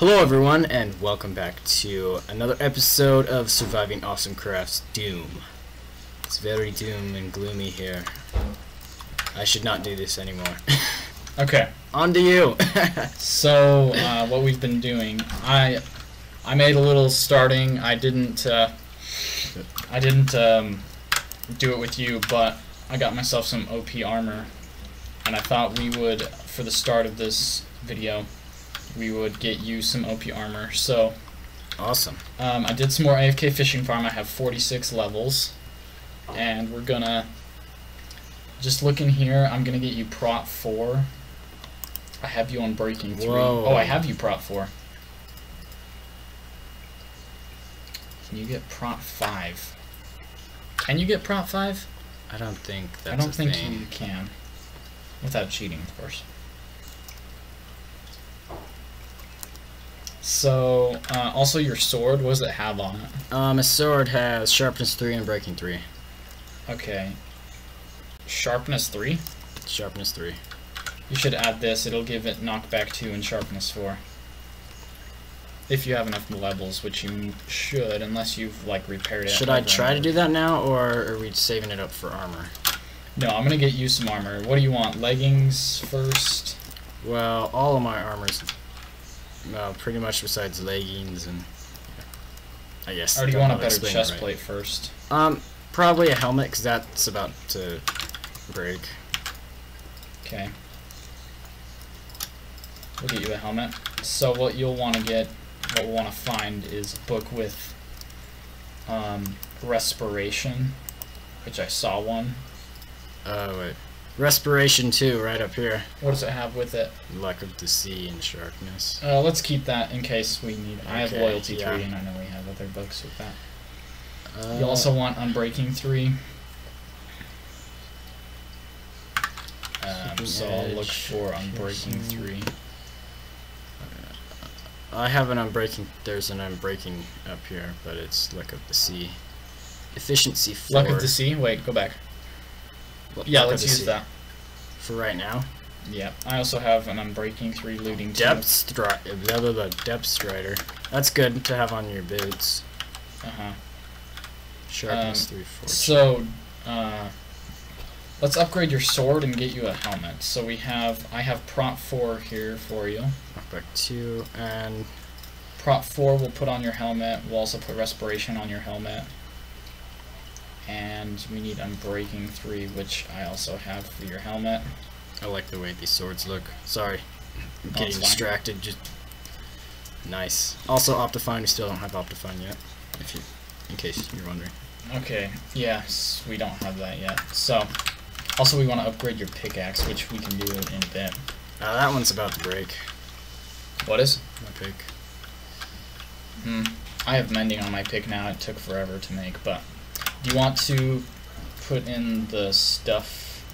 Hello, everyone, and welcome back to another episode of Surviving AwesomeCraft's Doom. It's very doom and gloomy here. I should not do this anymore. Okay, On to you! so uh, what we've been doing, I I made a little starting. I didn't uh, I didn't um, do it with you, but I got myself some OP armor, and I thought we would, for the start of this video, we would get you some OP armor. So awesome. um, I did some more AFK fishing farm. I have 46 levels, and we're gonna just look in here. I'm gonna get you prop four. I have you unbreaking three. Whoa. Oh, I have you prop four. Can you get prop five? Can you get prop five? I don't think that's I don't think thing. you can, without cheating, of course. So, uh, also your sword, what does it have on it? Um, a sword has sharpness 3 and breaking 3. Okay. Sharpness 3? Sharpness 3. You should add this, it'll give it knockback 2 and sharpness 4. If you have enough levels, which you should, unless you've, like, repaired it. Should I try to do that now, or are we saving it up for armor? No, I'm gonna get you some armor. What do you want? Leggings first? Well, all of my armor's well, pretty much besides leggings and I guess. Or do you want a know how to better chest right. plate first? Um, probably a helmet because that's about to break. Okay. We'll get you a helmet. So what you'll want to get, what we'll want to find is a book with um, respiration, which I saw one. Oh wait, respiration 2 right up here. What does it have with it? Luck of the sea and sharpness. Uh, let's keep that in case we need. I have loyalty yeah. three, and I know we have other books with that. Uh, You also want unbreaking three. Um, Keeping so I'll look for unbreaking piercing. three. I have an unbreaking. There's an unbreaking up here, but it's luck of the sea. Efficiency four. Luck of the sea. Wait, go back. Yeah, let's use that. for right now. Yeah, I also have an unbreaking three, looting. Depth strider. Blah, blah, blah, depth strider. That's good to have on your boots. Uh huh. Sharpness Um, three four. So, uh, let's upgrade your sword and get you a helmet. So we have, I have Prop four here for you. Back two and Prop four we'll put on your helmet. We'll also put respiration on your helmet. And we need unbreaking three, which I also have for your helmet. I like the way these swords look. Sorry, I'm Oh, getting fine. distracted. Just nice. Also, Optifine. We still don't have Optifine yet. If you, in case you're wondering. Okay, yes, we don't have that yet. So, also we want to upgrade your pickaxe, which we can do in a bit. Uh, that one's about to break. What is? My pick. Hmm. I have mending on my pick now. It took forever to make, but do you want to put in the stuff?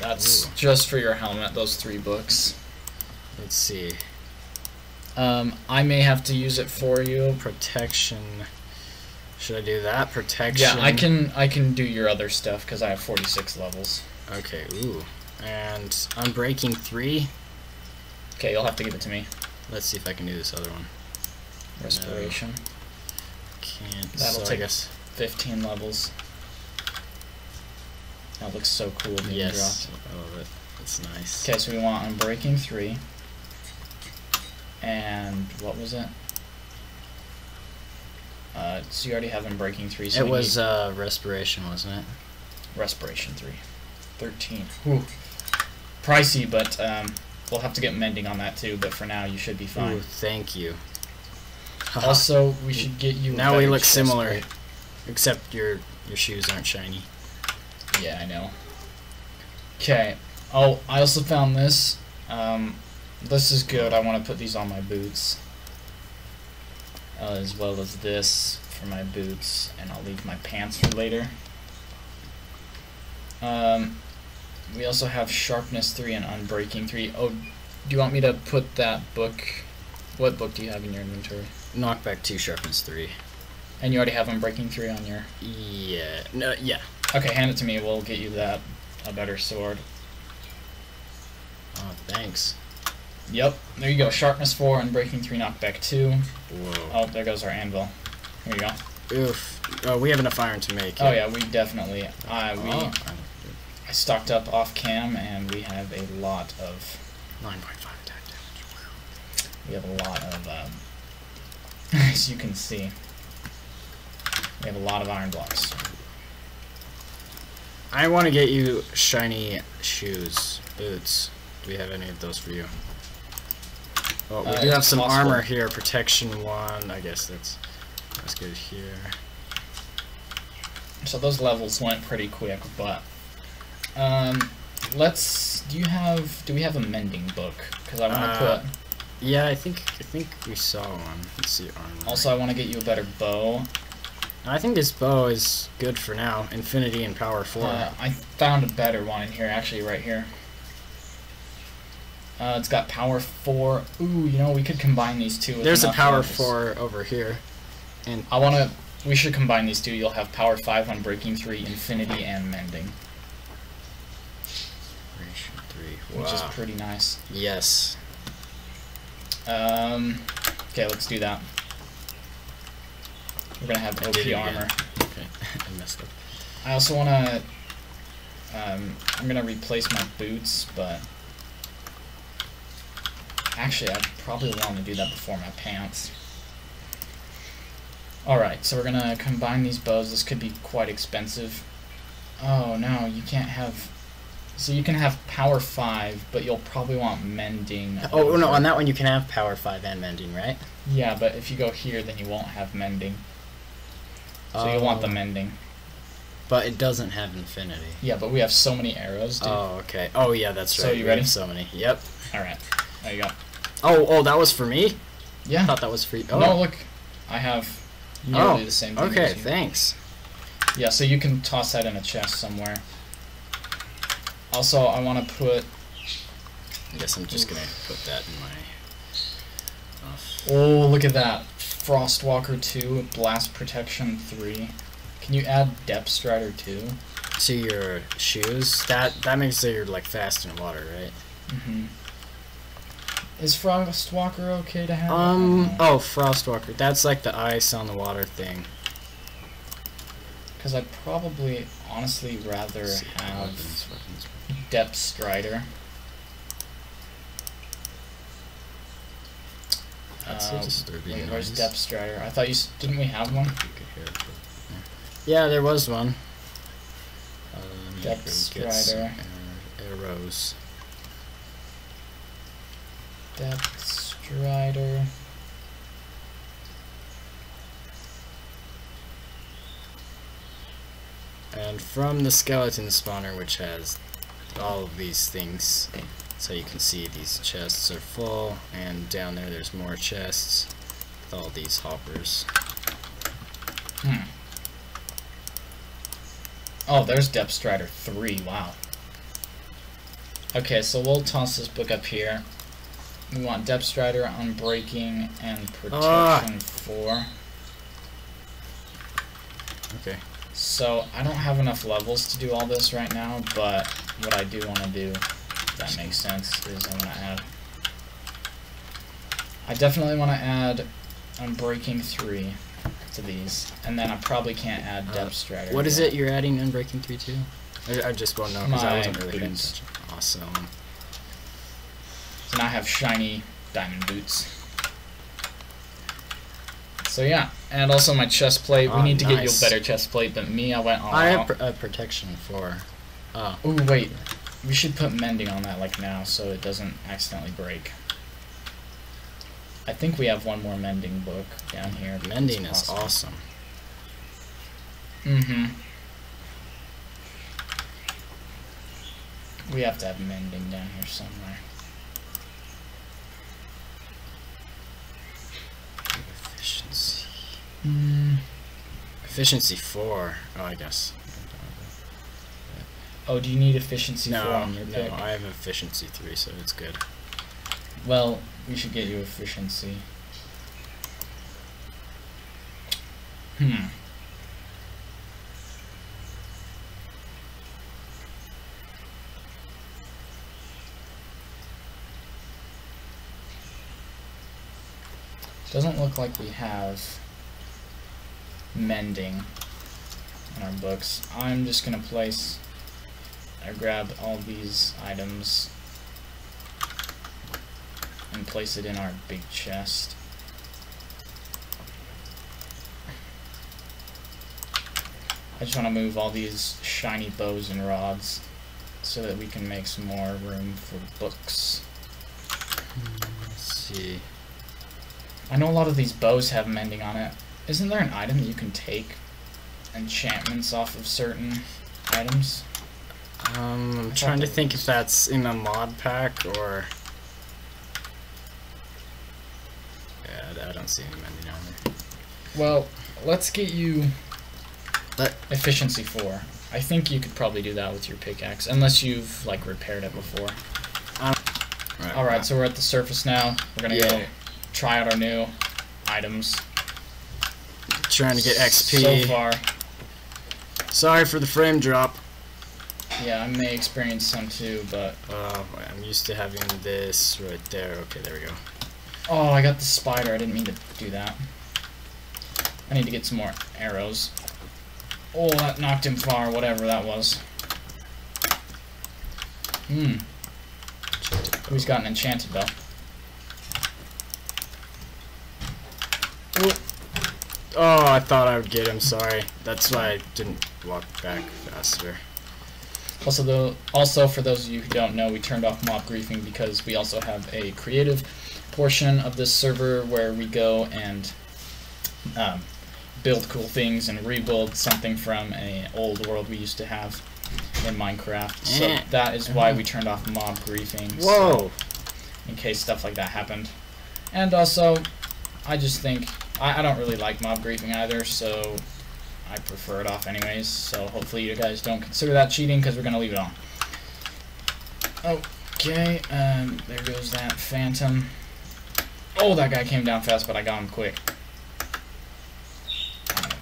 That's Ooh. just for your helmet. Those three books. Let's see. Um, I may have to use it for you. Protection. Should I do that? Protection. Yeah, I can. I can do your other stuff because I have 46 levels. Okay. Ooh. And unbreaking three. Okay, you'll have to give it to me. Let's see if I can do this other one. Respiration. Can't. That'll so take- us 15 levels. That looks so cool being Yes. dropped. I love it. It's nice. Okay, so we want Unbreaking 3. And what was it? Uh, so you already have Unbreaking 3. So It was need uh, respiration, wasn't it? Respiration 3. 13. Whew. Pricey, but um, we'll have to get mending on that too, but for now you should be Ooh, fine. thank you. Also, we should get you now we look similar, plate. except your your shoes aren't shiny. Yeah, I know. Okay. Oh, I also found this. Um, this is good. I want to put these on my boots. Uh, as well as this for my boots, and I'll leave my pants for later. Um, we also have sharpness three and unbreaking three. Oh, do you want me to put that book? What book do you have in your inventory? Knockback two, sharpness three. And you already have unbreaking three on your. Yeah. No. Yeah. Okay, hand it to me. We'll get you that a better sword. Oh, thanks. Yep, there you go. Sharpness 4, Unbreaking 3, Knockback 2. Whoa. Oh, there goes our anvil. Here you go. Oof. Oh, we have enough iron to make. Oh yeah, we definitely. Uh, we Oh, I stocked up off cam, and we have a lot of 9.5 attack damage. we have a lot of um, as you can see, we have a lot of iron blocks. I want to get you shiny shoes, boots. Do we have any of those for you? Well, we Uh, do have some possible. armor here. Protection one. I guess that's that's good here. So those levels went pretty quick, but um, let's. Do you have? Do we have a mending book? Because I want to Uh, put. Yeah, I think I think we saw one. Let's see armor. Also, I want to get you a better bow. I think this bow is good for now. Infinity and power four. Uh, I found a better one in here, actually, right here. Uh, it's got power four. Ooh, you know, we could combine these two. There's a power four over here. And I want to. We should combine these two. You'll have power five unbreaking three, infinity, and mending, three. which is pretty nice. Yes. Um, okay, let's do that. We're gonna have OP did it again. armor. Okay, I messed up. I also want to. Um, I'm gonna replace my boots, but actually, I probably want to do that before my pants. All right, so we're gonna combine these bows. This could be quite expensive. Oh no, you can't have. So you can have power five, but you'll probably want mending. Oh no, on that one you can have power five and mending, right? Yeah, but if you go here, then you won't have mending. So you'll want the Oh, mending. But it doesn't have infinity. Yeah, but we have so many arrows, dude. Oh, okay. Oh yeah, that's right. So you we have ready? So many. Yep. All right, there you go. Oh, oh, that was for me. Yeah. I thought that was for you. Oh, No, look, I have nearly Oh, the same thing. okay. as you. Thanks. Yeah, so you can toss that in a chest somewhere. Also, I want to put. I guess I'm just gonna put that in my. Oh, Oh, look at that! Frostwalker two, Blast Protection three. Can you add Depth Strider two? to your shoes. That that makes it you're like fast in water, right? Mm-hmm. Is Frostwalker okay to have? Um. Oh, Frostwalker. That's like the ice on the water thing. Because I'd probably, honestly, rather have weapons, weapons. Depth Strider. That's disturbing Wait, where's. Depth Strider? I thought you didn't we have one? You could hear it, but- yeah. There was one. Uh, Depth go get some Strider. arrows. Depth Strider. And from the skeleton spawner, which has all of these things, so you can see these chests are full, and down there there's more chests with all these hoppers. Hmm. Oh, there's Depth Strider 3. Wow. Okay, so we'll toss this book up here. We want Depth Strider, Unbreaking, and Protection Ah. 4. Okay. So, I don't have enough levels to do all this right now, but what I do want to do, if that makes sense, is I want to add... I definitely want to add Unbreaking 3 to these, and then I probably can't add Uh, Depth Strider. What is yet. it you're adding Unbreaking 3 too? I, I just won't know because I My wasn't really boots. Awesome. So now I have shiny diamond boots. So yeah, and also my chest plate. we Ah, need to get you a better chest plate, but me, I went all I out. have pr- uh, protection for. Oh, wait. We should put mending on that like now so it doesn't accidentally break. I think we have one more mending book down here. mending is awesome. Mm-hmm. We have to have mending down here somewhere. Efficiency. Mm. Efficiency 4. Oh, I guess. Oh, do you need efficiency four on your no, pick? I have efficiency 3, so it's good. Well, we should get you efficiency. Hmm. Doesn't look like we have mending in our books. I'm just gonna place. I grabbed all these items and place it in our big chest. I just want to move all these shiny bows and rods so that we can make some more room for books. Let's see. I know a lot of these bows have mending on it. Isn't there an item that you can take enchantments off of certain items? Um, I'm trying to think if that's in a mod pack or. Yeah, I- I don't see any mending on there. Well, let's get you Let- efficiency 4. I think you could probably do that with your pickaxe, unless you've like repaired it before. Right, Alright, so we're at the surface now. We're gonna go try out our new items. trying to get XP. So far, Sorry for the frame drop. Yeah, I may experience some too, but Uh, I'm used to having this right there. Okay, there we go. oh, I got the spider. I didn't mean to do that. I need to get some more arrows. Oh, that knocked him far. Whatever that was. Hmm. Who's got an enchanted bow? Oh, I thought I would get him. Sorry. That's why I didn't walk back faster. Also, though, also for those of you who don't know, we turned off mob griefing because we also have a creative portion of this server where we go and um, build cool things and rebuild something from a old world we used to have in Minecraft. So that is why we turned off mob griefing. so- Whoa! in case stuff like that happened. And also, I just think I, I don't really like mob griefing either, so I prefer it off anyways. So hopefully you guys don't consider that cheating because we're gonna leave it on. Okay, um, there goes that phantom. Oh, that guy came down fast, but I got him quick.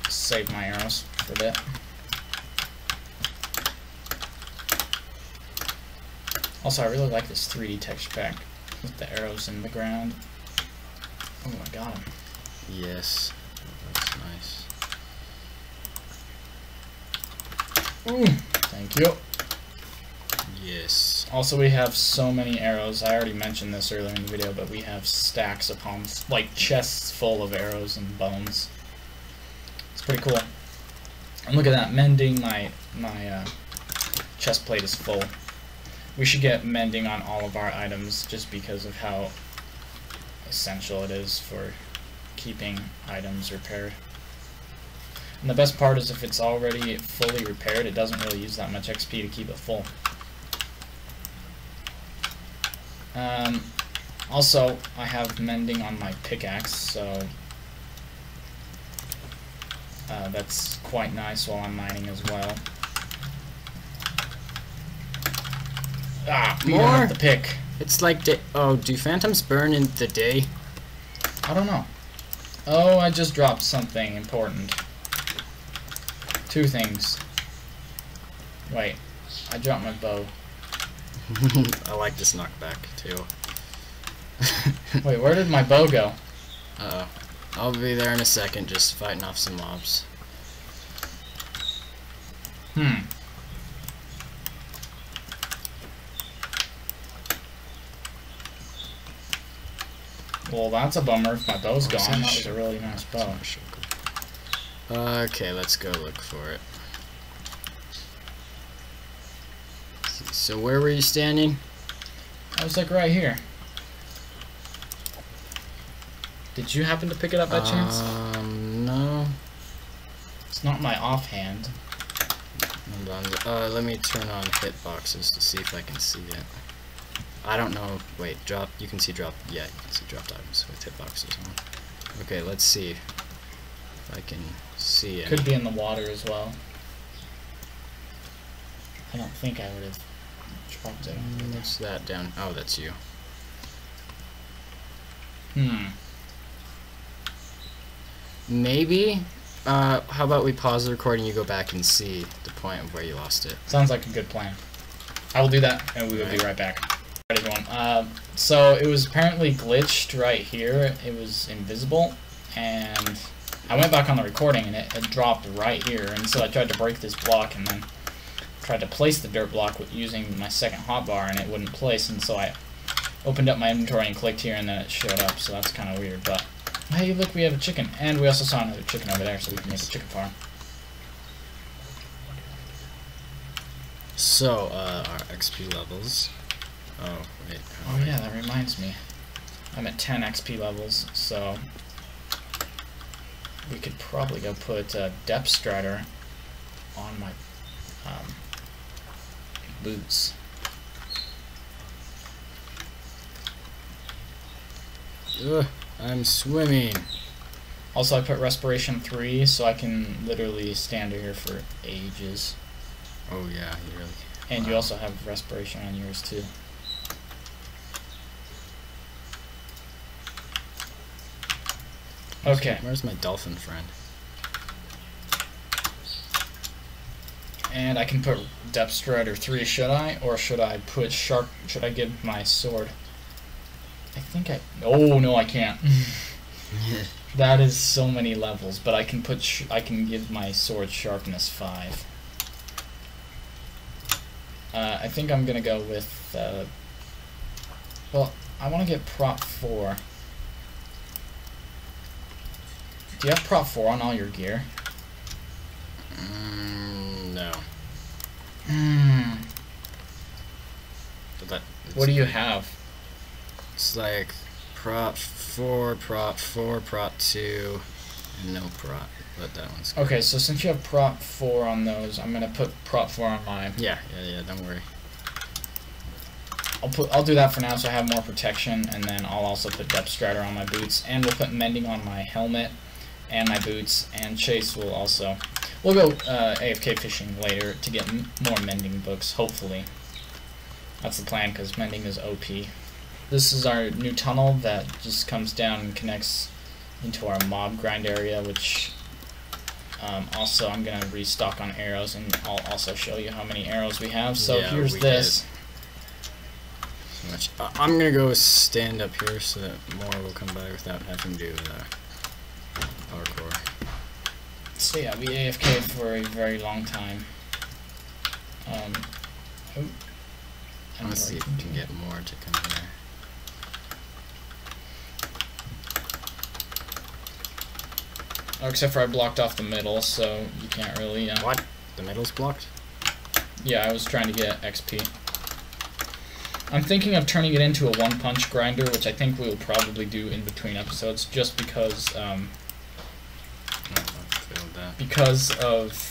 Save my arrows for a bit. Also, I really like this 3D texture pack with the arrows in the ground. Oh, got him. Yes. That's nice. Thank you. Yes. Also, we have so many arrows. I already mentioned this earlier in the video, but we have stacks upon, like, chests full of arrows and bones. It's pretty cool. And look at that, mending, my, my, uh, chest plate is full. We should get mending on all of our items just because of how essential it is for keeping items repaired. And the best part is if it's already fully repaired, it doesn't really use that much XP to keep it full. Um, also, I have mending on my pickaxe, so uh, that's quite nice while I'm mining as well. Ah, More? the pick. It's like. Oh, do phantoms burn in the day? I don't know. Oh, I just dropped something important. Two things. Wait, I dropped my bow. I like this knockback too. Wait, where did my bow go? Uh oh. I'll be there in a second, just fighting off some mobs. Hmm. Well, that's a bummer if my bow's gone. That was a really nice bow. Okay, let's go look for it. So where were you standing? I was like right here. Did you happen to pick it up by chance? Um, no. It's not my offhand. Uh, let me turn on hitboxes to see if I can see it. I don't know. Wait, drop. You can see drop. Yeah, you can see dropped items with hitboxes on. Okay, let's see I can see it. Could be in the water as well. I don't think I would have dropped it. What's that down? Oh, that's you. Hmm. Maybe. Uh, how about we pause the recording? You go back and see the point of where you lost it. Sounds like a good plan. I will do that, and we will be Right. right back. Alright, everyone. Uh, so it was apparently glitched right here. It was invisible, and I went back on the recording and it, it dropped right here. And so I tried to break this block and then tried to place the dirt block with using my second hotbar, and it wouldn't place. And so I opened up my inventory and clicked here, and then it showed up. So that's kind of weird. But hey, look, we have a chicken, and we also saw another chicken over there, so we can make a chicken farm. So, uh, our XP levels. Oh, wait. Oh yeah, that reminds me. I'm at 10 XP levels, so we could probably go put uh, Depth Strider on my um, boots. Ugh, I'm swimming. Also, I put Respiration 3, so I can literally stand here for ages. Oh yeah, you really. And you also have Respiration on yours, too. Okay. Where's my dolphin friend? And I can put Depth Strider 3, should I? Or should I put Shark... Should I give my sword... I think I... Oh, no, I can't. that is so many levels, but I can put... Sh I can give my sword Sharpness 5. Uh, I think I'm gonna go with... Uh, well, I want to get Prop 4. Do you have Prop 4 on all your gear? mm, no. Hmm. But that. What do you have? It's like prop four, prop four, prop two, and no prop. But that one's. Good. Okay, so since you have prop 4 on those, I'm gonna put prop 4 on mine. Yeah, yeah, yeah. Don't worry. I'll put I'll do that for now so I have more protection and then I'll also put depth strider on my boots and we'll put mending on my helmet and my boots and Chase will also we'll go uh, AFK fishing later to get m- more mending books hopefully. That's the plan because mending is OP. This is our new tunnel that just comes down and connects into our mob grind area which um, also I'm gonna restock on arrows and I'll also show you how many arrows we have. So Yeah, here's this. Much. Uh, I'm gonna go stand up here so that more will come by without having to do uh, parkour. So yeah, we AFK'd for a very long time. Um, oh, I want to see if we can get more to come here. Oh, except for I blocked off the middle, so you can't really. Uh, What? The middle's blocked? Yeah, I was trying to get XP. I'm thinking of turning it into a one-punch grinder, which I think we'll probably do in between episodes, just because um, Oh, I failed that. Because of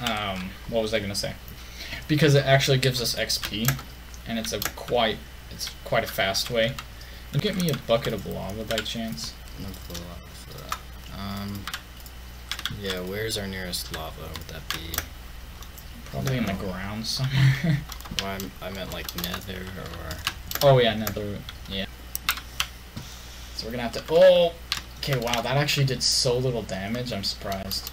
um, what was I gonna say? Because it actually gives us XP, and it's a quite it's quite a fast way. You get me a bucket of lava by chance? No pull up for that. Um. Yeah, where's our nearest lava? Would that be? Probably in the ground somewhere. Well, I meant like nether or. oh yeah, nether. Yeah. So we're gonna have to. Oh. Okay. Wow, that actually did so little damage. I'm surprised.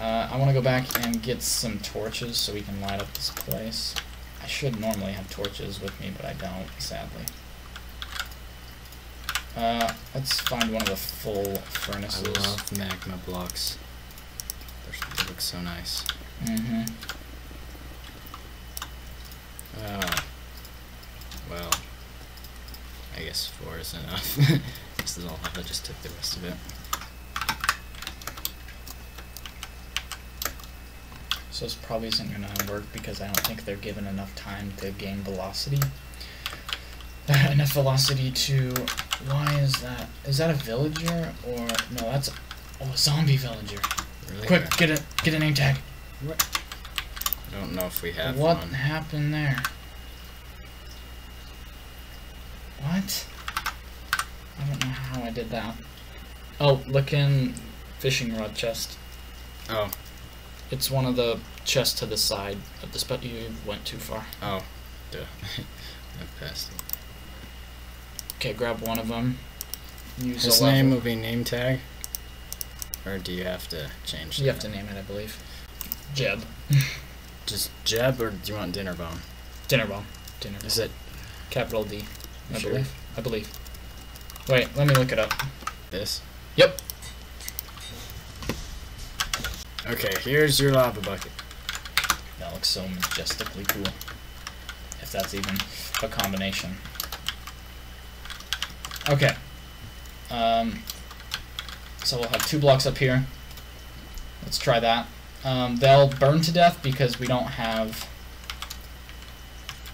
Uh, I want to go back and get some torches so we can light up this place. I should normally have torches with me, but I don't, sadly. Uh, let's find one of the full furnaces. I love magma blocks. They look so nice. Mm-hmm. Oh. Well. I guess is enough. this is all I just took the rest of it. So this probably isn't going to work because I don't think they're given enough time to gain velocity. Uh, enough velocity to... Why is that? Is that a villager? Or... No, that's... Oh, a zombie villager. Really? Quick, get a get a name tag. I don't know if we have what one. happened there? What? I don't know how I did that. Oh, look in fishing rod chest. Oh, It's one of the chests to the side of the spot. You went too far. oh, duh. I passed it. Okay, grab one of them. Use His a name will be name tag? Or do you have to change You have to name it, I believe. Jeb. Just Jeb or do you want Dinnerbone? Dinner bone. dinner. Is it capital D? I Sure. believe. I believe. Wait, let me look it up. this? Yep. Okay, here's your lava bucket. That looks so majestically cool. If that's even a combination. Okay. Um, so we'll have two blocks up here. Let's try that. Um, they'll burn to death because we don't have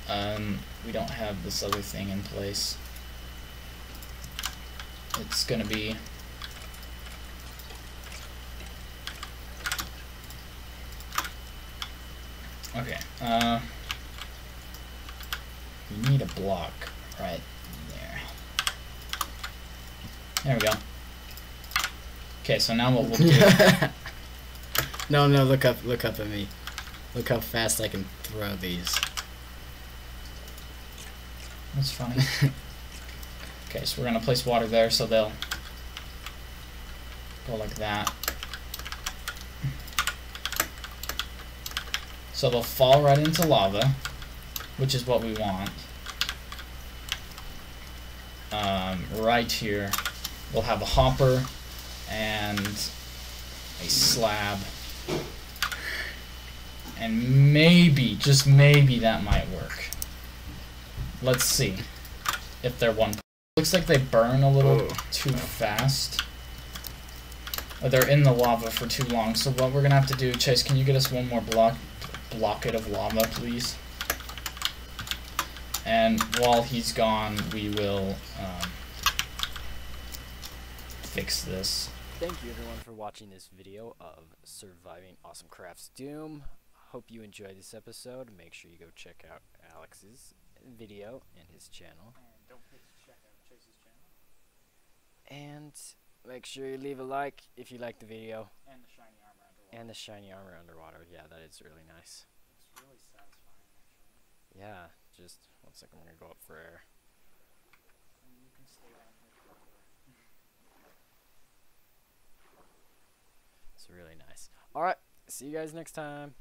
um, we don't have this other thing in place. It's gonna be Okay. Uh, we need a block right there. There we go. Okay, so now what we'll do. no, no, look up, look up at me. Look how fast I can throw these. That's funny. okay, so we're gonna place water there so they'll go like that. So they'll fall right into lava, which is what we want. Um, right here, we'll have a hopper and a slab. And maybe, just maybe that might work. Let's see if they're one. Looks like they burn a little Oh. too fast. Or they're in the lava for too long. So what we're gonna have to do, Chase, can you get us one more block, blocket of lava, please? And while he's gone, we will um, fix this. Thank you everyone for watching this video of Surviving AwesomeCraft's Doom. Hope you enjoyed this episode. Make sure you go check out Alex's video and his channel. And don't forget to check out Chase's channel And make sure you leave a like if you like the video. and the shiny armor underwater. And the shiny armor underwater. Yeah, that is really nice. It's really satisfying, actually. Yeah, just one second, we're gonna go up for air. And you can stay down here forever. It's really nice. Alright, see you guys next time.